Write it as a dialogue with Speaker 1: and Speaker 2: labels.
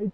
Speaker 1: 你